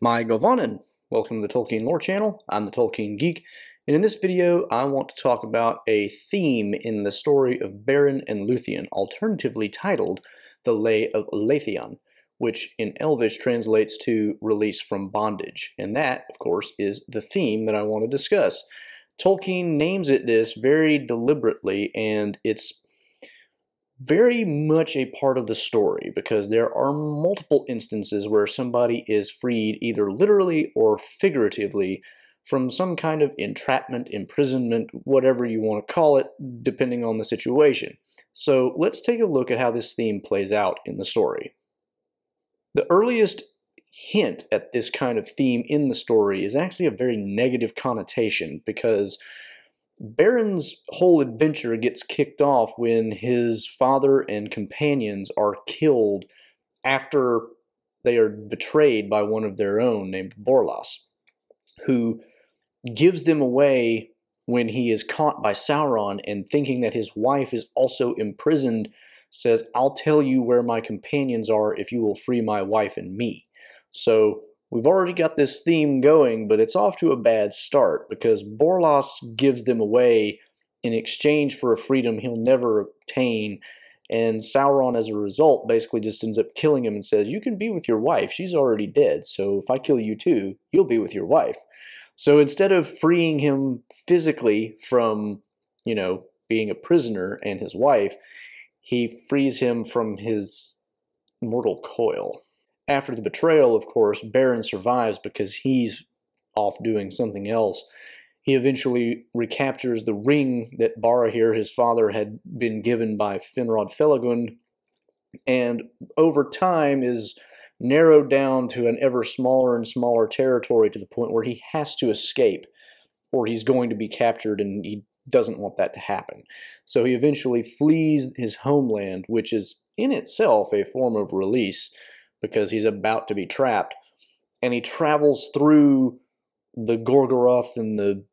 Mae Govannen. Welcome to the Tolkien Lore Channel. I'm the Tolkien Geek, and in this video I want to talk about a theme in the story of Beren and Luthien, alternatively titled The Lay of Leithian, which in Elvish translates to Release from Bondage, and that, of course, is the theme that I want to discuss. Tolkien names it this very deliberately, and it's very much a part of the story because there are multiple instances where somebody is freed either literally or figuratively from some kind of entrapment, imprisonment, whatever you want to call it, depending on the situation. So let's take a look at how this theme plays out in the story. The earliest hint at this kind of theme in the story is actually a very negative connotation because Beren's whole adventure gets kicked off when his father and companions are killed after they are betrayed by one of their own named Borlas, who gives them away when he is caught by Sauron and thinking that his wife is also imprisoned, says, I'll tell you where my companions are if you will free my wife and me. So We've already got this theme going, but it's off to a bad start because Borlas gives them away in exchange for a freedom he'll never obtain. And Sauron, as a result, basically just ends up killing him and says, You can be with your wife. She's already dead. So if I kill you too, you'll be with your wife. So instead of freeing him physically from, you know, being a prisoner and his wife, he frees him from his mortal coil. After the betrayal, of course, Beren survives because he's off doing something else. He eventually recaptures the ring that Barahir, his father, had been given by Finrod Felagund, and over time is narrowed down to an ever smaller and smaller territory to the point where he has to escape or he's going to be captured and he doesn't want that to happen. So he eventually flees his homeland, which is in itself a form of release because he's about to be trapped. And he travels through the Gorgoroth and the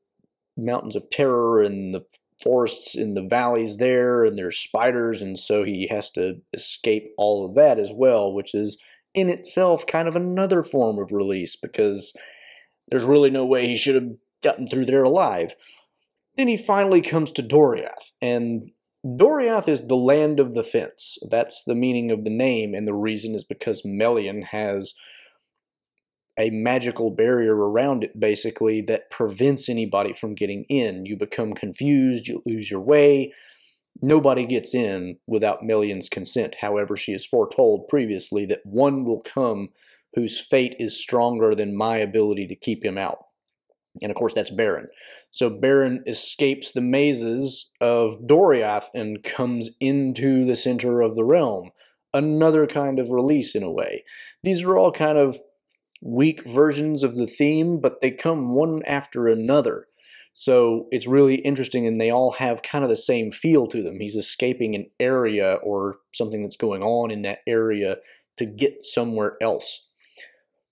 mountains of terror and the forests in the valleys there, and there's spiders, and so he has to escape all of that as well, which is in itself kind of another form of release because there's really no way he should have gotten through there alive. Then he finally comes to Doriath, and Doriath is the land of the fence. That's the meaning of the name, and the reason is because Melian has a magical barrier around it, basically, that prevents anybody from getting in. You become confused, you lose your way. Nobody gets in without Melian's consent. However, she has foretold previously that one will come whose fate is stronger than my ability to keep him out. And of course, that's Beren. So Beren escapes the mazes of Doriath and comes into the center of the realm. Another kind of release in a way. These are all kind of weak versions of the theme, but they come one after another. So it's really interesting, and they all have kind of the same feel to them. He's escaping an area or something that's going on in that area to get somewhere else.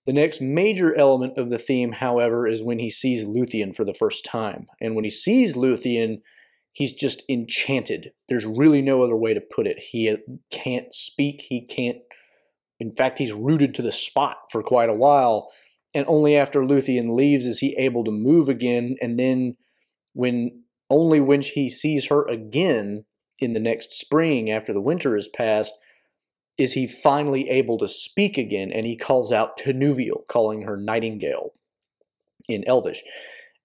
The next major element of the theme, however, is when he sees Luthien for the first time. And when he sees Luthien, he's just enchanted. There's really no other way to put it. He uh, can't speak, he can't. In fact, he's rooted to the spot for quite a while. And only after Luthien leaves is he able to move again. And then, when only when he sees her again in the next spring after the winter has passed, is he finally able to speak again, and he calls out Tinuviel, calling her Nightingale in Elvish.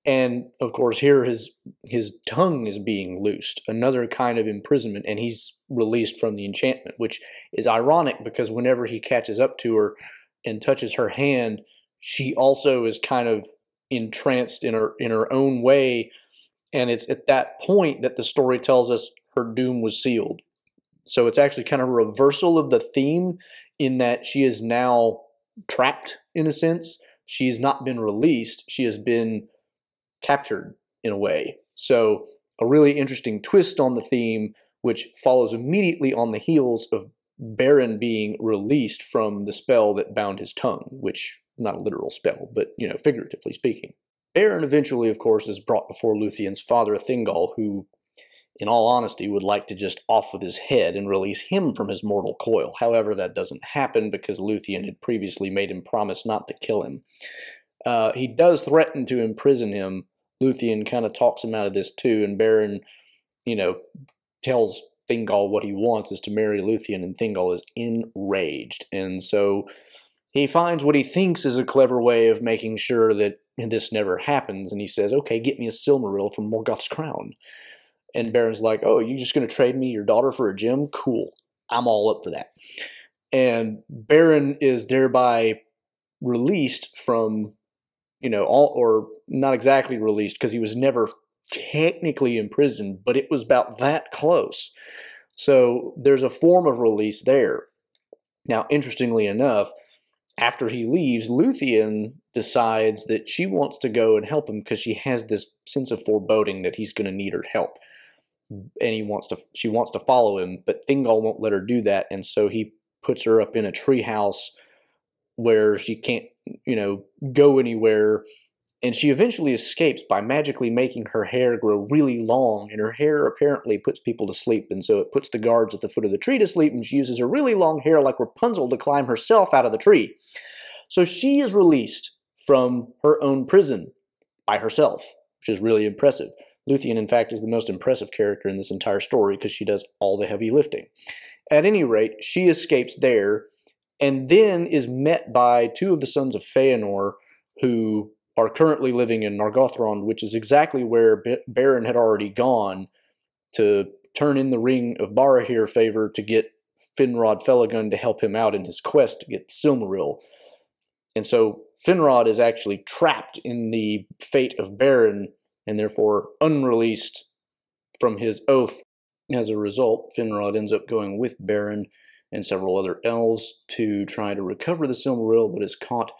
And of course, here his his tongue is being loosed, another kind of imprisonment, and he's released from the enchantment, which is ironic because whenever he catches up to her and touches her hand, she also is kind of entranced in her in her own way. And it's at that point that the story tells us her doom was sealed. So it's actually kind of a reversal of the theme in that she is now trapped in a sense. She's not been released, she has been captured in a way. So a really interesting twist on the theme, which follows immediately on the heels of Beren being released from the spell that bound his tongue, which not a literal spell, but you know, figuratively speaking. Beren eventually, of course, is brought before Luthien's father, Thingol, who in all honesty, would like to just off with his head and release him from his mortal coil. However, that doesn't happen because Luthien had previously made him promise not to kill him. Uh, he does threaten to imprison him. Luthien kind of talks him out of this too, and Beren, you know, tells Thingol what he wants is to marry Luthien, and Thingol is enraged. And so he finds what he thinks is a clever way of making sure that this never happens, and he says, okay, get me a Silmaril from Morgoth's crown. And Beren's like, oh, you're just going to trade me your daughter for a gem? Cool. I'm all up for that. And Beren is thereby released from, you know, all, or not exactly released because he was never technically imprisoned, but it was about that close. So there's a form of release there. Now, interestingly enough, after he leaves, Luthien decides that she wants to go and help him because she has this sense of foreboding that he's going to need her help. And he wants to, she wants to follow him, but Thingol won't let her do that, and so he puts her up in a treehouse where she can't, you know, go anywhere and she eventually escapes by magically making her hair grow really long, and her hair apparently puts people to sleep, and so it puts the guards at the foot of the tree to sleep, and she uses her really long hair like Rapunzel to climb herself out of the tree. So she is released from her own prison by herself, which is really impressive. Luthien, in fact, is the most impressive character in this entire story because she does all the heavy lifting. At any rate, she escapes there and then is met by two of the sons of Feanor who are currently living in Nargothrond, which is exactly where Beren had already gone to turn in the Ring of Barahir favor to get Finrod Felagund to help him out in his quest to get Silmaril. And so Finrod is actually trapped in the fate of Beren and therefore unreleased from his oath. As a result, Finrod ends up going with Beren and several other elves to try to recover the Silmaril, but is caught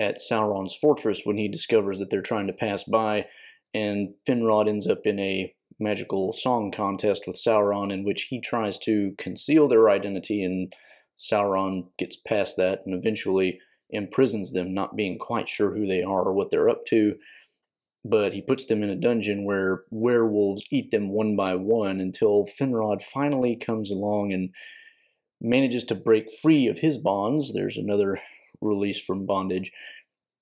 at Sauron's fortress when he discovers that they're trying to pass by, and Finrod ends up in a magical song contest with Sauron in which he tries to conceal their identity, and Sauron gets past that and eventually imprisons them, not being quite sure who they are or what they're up to. But he puts them in a dungeon where werewolves eat them one by one until Finrod finally comes along and manages to break free of his bonds. There's another release from bondage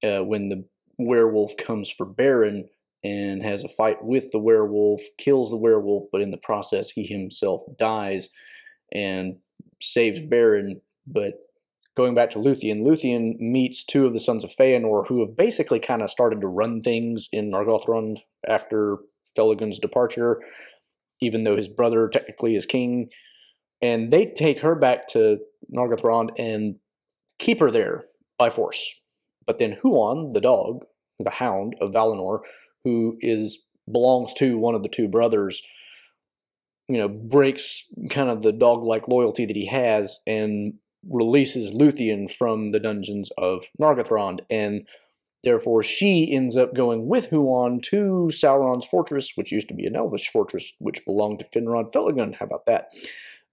uh, when the werewolf comes for Beren and has a fight with the werewolf, kills the werewolf, but in the process he himself dies and saves Beren, But going back to Luthien, Luthien meets two of the sons of Feanor who have basically kind of started to run things in Nargothrond after Felagund's departure, even though his brother technically is king. And they take her back to Nargothrond and keep her there by force. But then Huan, the dog, the hound of Valinor, who is belongs to one of the two brothers, you know, breaks kind of the dog-like loyalty that he has and releases Luthien from the dungeons of Nargothrond, and therefore she ends up going with Huan to Sauron's fortress, which used to be an elvish fortress, which belonged to Finrod Felagund. How about that?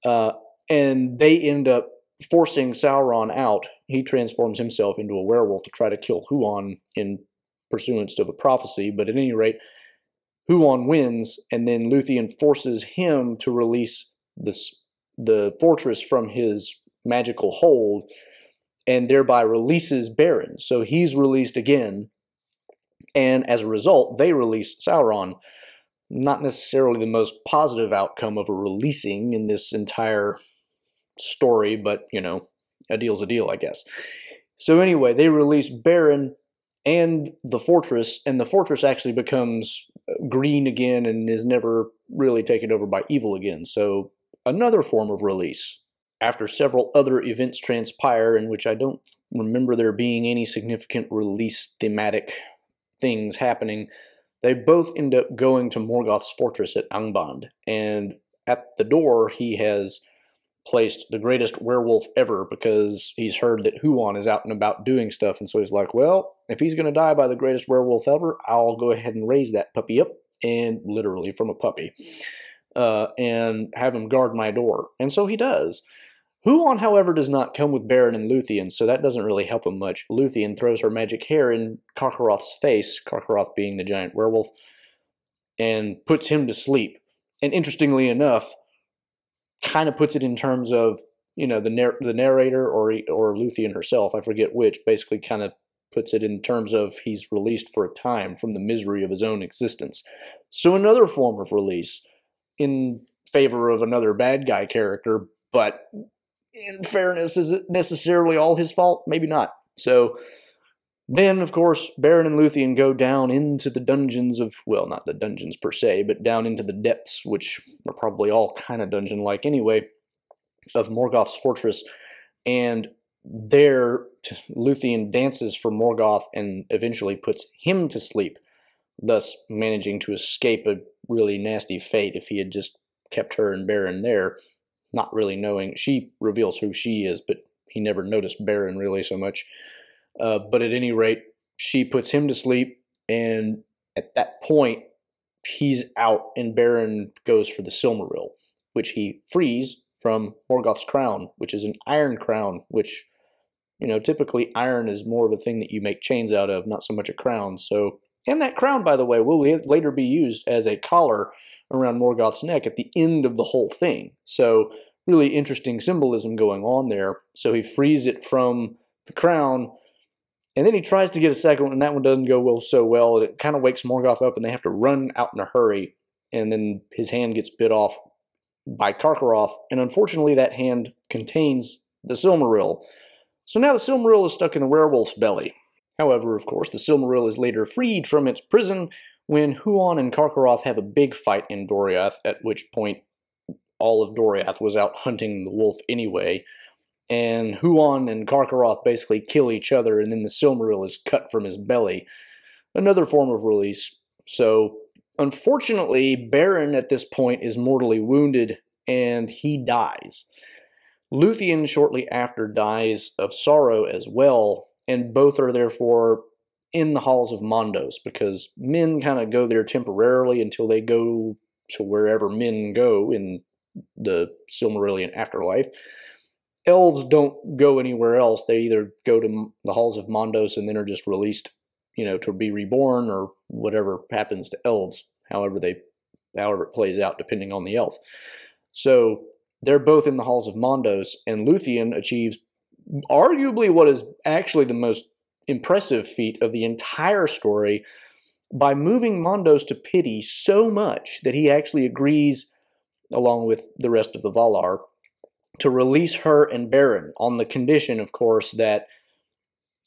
Uh, and they end up forcing Sauron out, he transforms himself into a werewolf to try to kill Huan in pursuance of a prophecy. But at any rate, Huan wins, and then Luthien forces him to release this, the fortress from his magical hold, and thereby releases Beren. So he's released again, and as a result, they release Sauron. Not necessarily the most positive outcome of a releasing in this entire story, but you know, a deal's a deal, I guess. So anyway, they release Beren and the fortress, and the fortress actually becomes uh, green again and is never really taken over by evil again. So another form of release. After several other events transpire in which I don't remember there being any significant release thematic things happening, they both end up going to Morgoth's fortress at Angband. And at the door, he has placed the greatest werewolf ever because he's heard that Huan is out and about doing stuff. And so he's like, well, if he's going to die by the greatest werewolf ever, I'll go ahead and raise that puppy up, and literally from a puppy, uh, and have him guard my door. And so he does. Huan, however, does not come with Beren and Luthien, so that doesn't really help him much. Luthien throws her magic hair in Carcharoth's face, Carcharoth being the giant werewolf, and puts him to sleep and interestingly enough, kind of puts it in terms of you know the narr- the narrator or or Luthien herself, I forget which, basically kind of puts it in terms of he's released for a time from the misery of his own existence. So another form of release in favor of another bad guy character, but in fairness, is it necessarily all his fault? Maybe not. So then, of course, Beren and Luthien go down into the dungeons of, well, not the dungeons per se, but down into the depths, which are probably all kind of dungeon-like anyway, of Morgoth's fortress. And there, Luthien dances for Morgoth and eventually puts him to sleep, thus managing to escape a really nasty fate if he had just kept her and Beren there, not really knowing. She reveals who she is, but he never noticed Beren really so much. Uh, but at any rate, she puts him to sleep, and at that point, he's out, and Beren goes for the Silmaril, which he frees from Morgoth's crown, which is an iron crown, which, you know, typically iron is more of a thing that you make chains out of, not so much a crown. So, and that crown, by the way, will later be used as a collar around Morgoth's neck at the end of the whole thing. So, really interesting symbolism going on there. So he frees it from the crown, and then he tries to get a second one, and that one doesn't go well so well. It kind of wakes Morgoth up, and they have to run out in a hurry. And then his hand gets bit off by Carcharoth, and unfortunately, that hand contains the Silmaril. So now the Silmaril is stuck in the werewolf's belly. However, of course, the Silmaril is later freed from its prison when Huan and Carcharoth have a big fight in Doriath, at which point all of Doriath was out hunting the wolf anyway and Huan and Carcharoth basically kill each other, and then the Silmaril is cut from his belly. Another form of release. So, unfortunately, Beren at this point is mortally wounded, and he dies. Luthien shortly after dies of sorrow as well, and both are therefore in the halls of Mandos because men kind of go there temporarily until they go to wherever men go in the Silmarillion afterlife elves don't go anywhere else. They either go to the halls of Mandos and then are just released, you know, to be reborn or whatever happens to elves, however they, however it plays out depending on the elf. So they're both in the halls of Mandos, and Luthien achieves arguably what is actually the most impressive feat of the entire story by moving Mandos to pity so much that he actually agrees, along with the rest of the Valar, to release her and Beren on the condition, of course, that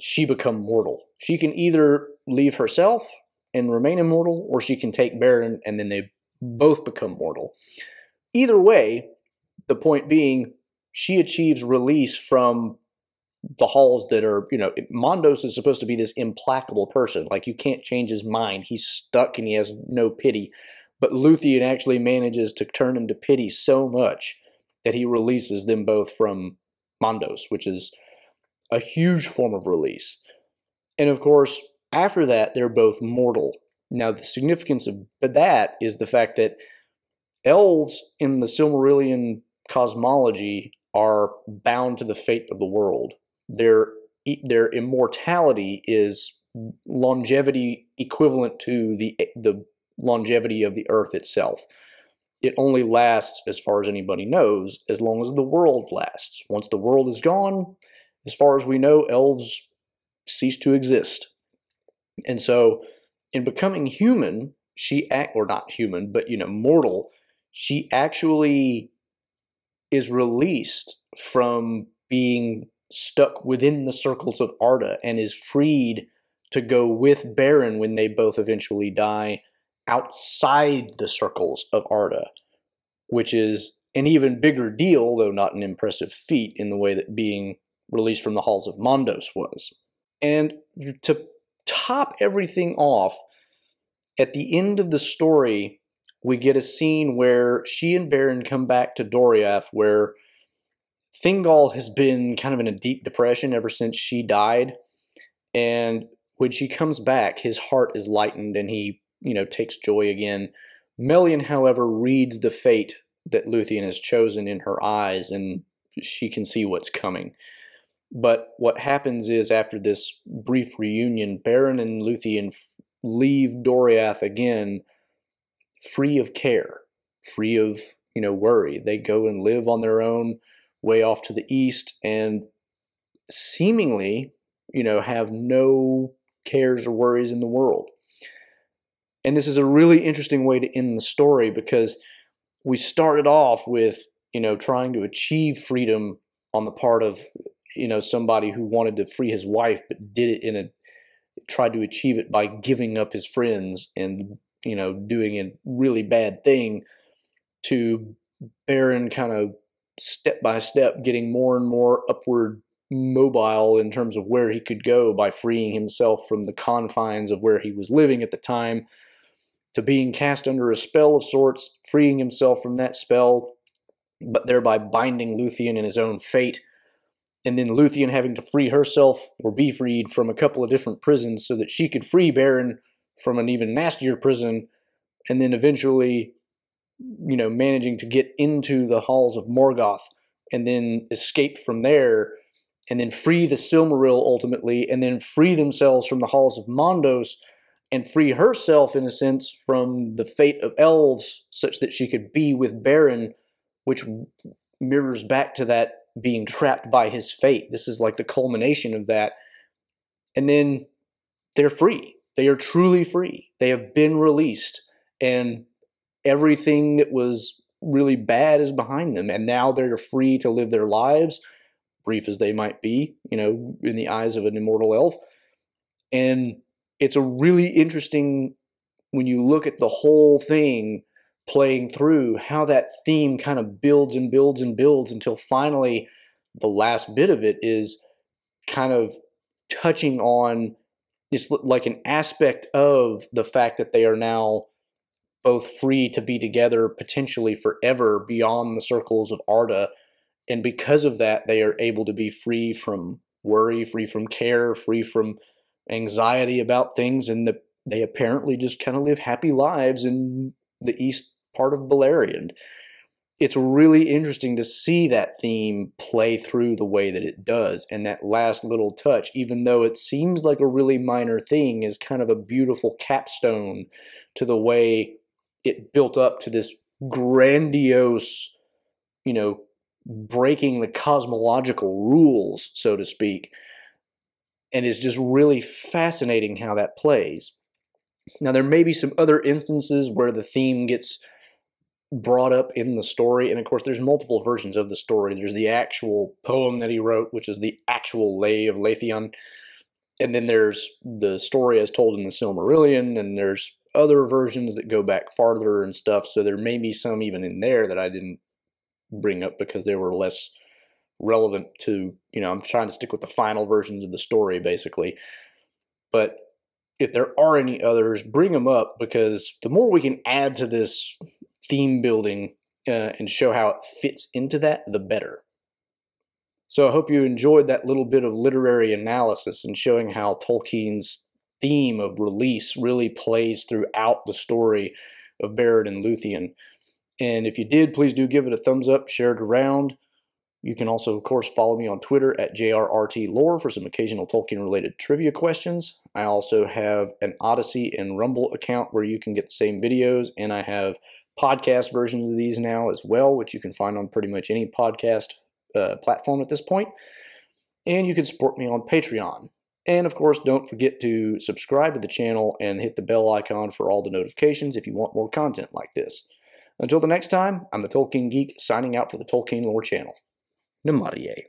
she become mortal. She can either leave herself and remain immortal, or she can take Beren and then they both become mortal. Either way, the point being, she achieves release from the halls that are, you know, Mandos is supposed to be this implacable person. Like, you can't change his mind. He's stuck and he has no pity. But Luthien actually manages to turn him to pity so much that he releases them both from Mandos, which is a huge form of release. And of course, after that, they're both mortal. Now, the significance of that is the fact that elves in the Silmarillion cosmology are bound to the fate of the world. Their their immortality is longevity equivalent to the the longevity of the earth itself it only lasts, as far as anybody knows, as long as the world lasts. Once the world is gone, as far as we know, elves cease to exist. And so, in becoming human, she act or not human, but you know, mortal, she actually is released from being stuck within the circles of Arda and is freed to go with Beren when they both eventually die outside the circles of Arda, which is an even bigger deal, though not an impressive feat in the way that being released from the halls of Mandos was. And to top everything off, at the end of the story, we get a scene where she and Beren come back to Doriath, where Thingol has been kind of in a deep depression ever since she died. And when she comes back, his heart is lightened and he you know, takes joy again. Melian, however, reads the fate that Luthien has chosen in her eyes, and she can see what's coming. But what happens is, after this brief reunion, Beren and Luthien leave Doriath again free of care, free of you know worry. They go and live on their own way off to the east and seemingly you know have no cares or worries in the world. And this is a really interesting way to end the story because we started off with you know trying to achieve freedom on the part of you know somebody who wanted to free his wife but did it in a tried to achieve it by giving up his friends and you know doing a really bad thing to Beren kind of step by step getting more and more upward mobile in terms of where he could go by freeing himself from the confines of where he was living at the time to being cast under a spell of sorts, freeing himself from that spell, but thereby binding Luthien in his own fate and then Luthien having to free herself or be freed from a couple of different prisons so that she could free Beren from an even nastier prison, and then eventually, you know, managing to get into the halls of Morgoth and then escape from there, and then free the Silmaril ultimately, and then free themselves from the halls of Mandos and free herself, in a sense, from the fate of elves, such that she could be with Beren, which mirrors back to that being trapped by his fate. This is like the culmination of that. And then they're free. They are truly free. They have been released. And everything that was really bad is behind them. And now they're free to live their lives, brief as they might be, you know, in the eyes of an immortal elf. And it's a really interesting when you look at the whole thing playing through how that theme kind of builds and builds and builds until finally the last bit of it is kind of touching on it's like an aspect of the fact that they are now both free to be together potentially forever beyond the circles of Arda and because of that they are able to be free from worry free from care free from anxiety about things and the, they apparently just kind of live happy lives in the east part of Beleriand. It's really interesting to see that theme play through the way that it does. And that last little touch, even though it seems like a really minor thing, is kind of a beautiful capstone to the way it built up to this grandiose, you know, breaking the cosmological rules, so to speak. And it's just really fascinating how that plays. Now, there may be some other instances where the theme gets brought up in the story. And of course, there's multiple versions of the story. There's the actual poem that he wrote, which is the actual Lay of Leithian. And then there's the story as told in the Silmarillion, and there's other versions that go back farther and stuff. So there may be some even in there that I didn't bring up because they were less relevant to, you know, I'm trying to stick with the final versions of the story basically. But if there are any others, bring them up because the more we can add to this theme building uh, and show how it fits into that, the better. So I hope you enjoyed that little bit of literary analysis and showing how Tolkien's theme of release really plays throughout the story of Beren and Luthien. And if you did, please do give it a thumbs up, share it around. You can also, of course, follow me on Twitter at JRRTLore for some occasional Tolkien-related trivia questions. I also have an Odysee and Rumble account where you can get the same videos, and I have podcast versions of these now as well, which you can find on pretty much any podcast uh, platform at this point. And you can support me on Patreon. And of course, don't forget to subscribe to the channel and hit the bell icon for all the notifications if you want more content like this. Until the next time, I'm the Tolkien Geek signing out for the Tolkien Lore channel. Namarie.